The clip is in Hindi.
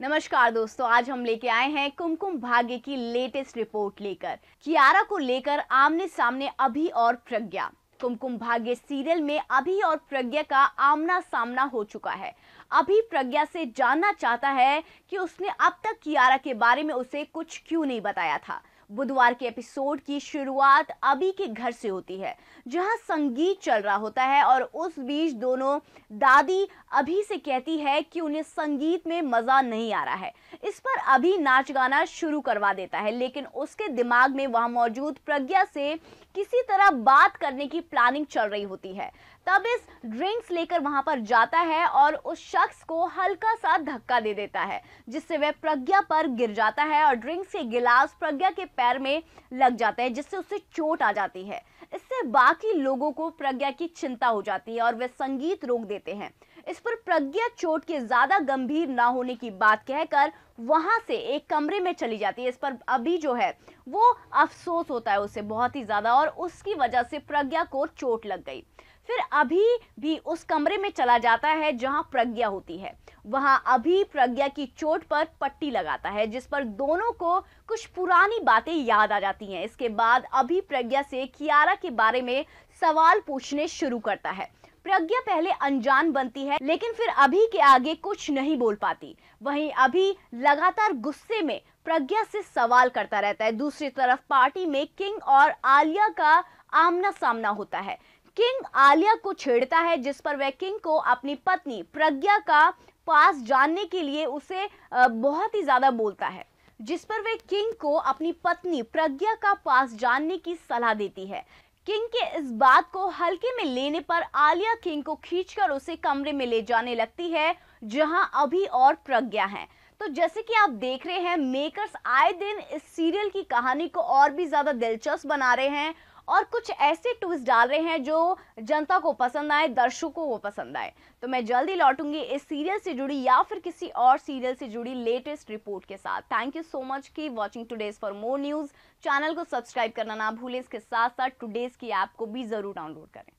नमस्कार दोस्तों, आज हम लेके आए हैं कुमकुम भाग्य की लेटेस्ट रिपोर्ट लेकर। कियारा को लेकर आमने सामने अभी और प्रज्ञा। कुमकुम भाग्य सीरियल में अभी और प्रज्ञा का आमना सामना हो चुका है। अभी प्रज्ञा से जानना चाहता है कि उसने अब तक कियारा के बारे में उसे कुछ क्यों नहीं बताया था। बुधवार के एपिसोड की शुरुआत अभी के घर से होती है, जहाँ संगीत चल रहा होता है और उस बीच दोनों दादी अभी से कहती है कि उन्हें संगीत में मज़ा नहीं आ रहा है। इस पर अभी नाच गाना शुरू करवा देता है, लेकिन उसके दिमाग में वहाँ मौजूद प्रज्ञा से किसी तरह बात करने की प्लानिंग चल रही होती है। तब इस ड्रिंक्स लेकर वहाँ पर जाता है और उस शख्स को हल्का सा धक्का दे देता है, जिससे वह प्रज्ञा पर गिर जाता है और ड्रिंक्स के गिलास प्रज्ञा के पैर में लग जाते हैं, जिससे उसे चोट आ जाती है। इससे बाकी लोगों को प्रज्ञा की चिंता हो जाती है और वे संगीत रोक देते हैं। इस पर प्रज्ञा चोट के ज़्यादा गंभीर ना होने की बात कहकर वहाँ से एक कमरे में चली जाती है। इस पर अभी जो है, वो अफसोस होता है उसे बहुत ही ज़्यादा और उसकी वजह से प्रज्ञा को चोट लग गई। फिर अभी भी उस कमरे में चला जाता है जहाँ प्रज्ञा होती है। वहाँ अभी प्रज्ञा की चोट पर पट्टी लगाता है, जिस पर दोनों को कुछ पुरानी बातें याद आ जाती हैं। इसके बाद अभी प्रज्ञा से कियारा के बारे में सवाल पूछने शुरू करता है। प्रज्ञा पहले अनजान बनती है, लेकिन फिर अभी के आगे कुछ नहीं बोल पाती। वहीं अभी लगातार गुस्से में प्रज्ञा से सवाल करता रहता है। दूसरी तरफ़ पार्टी में किंग और आलिया का आमना सामना होता है। किंग आलिया को छेड़ता है, जिस पर वह किंग को अपनी पत्नी प्रज्ञा का पास जानने के लिए उसे बहुत ही ज़्यादा बोलता है, जिस पर वह किंग को अपनी पत्नी प्रज्ञा का पास जानने की सलाह देती है। किंग के इस बात को हल्के में लेने पर आलिया किंग को खींचकर उसे कमरे में ले जाने लगती है, जहाँ अभी और प्रज्ञा है। तो जैसे कि आप देख रहे हैं, मेकर्स आए दिन इस सीरियल की कहानी को और भी ज़्यादा दिलचस्प बना रहे हैं और कुछ ऐसे ट्विस्ट डाल रहे हैं जो जनता को पसंद आए, दर्शकों को पसंद आए। तो मैं जल्दी लौटूँगी इस सीरियल से जुड़ी या फिर किसी और सीरियल से जुड़ी लेटेस्ट रिपोर्ट के साथ। थैंक यू सो मच की watching today's for more news channel को सब्सक्राइब करना ना भूलें, इसके साथ साथ टूडेज की ऐप को भी ज़रूर डाउनलोड करें।